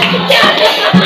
Yeah.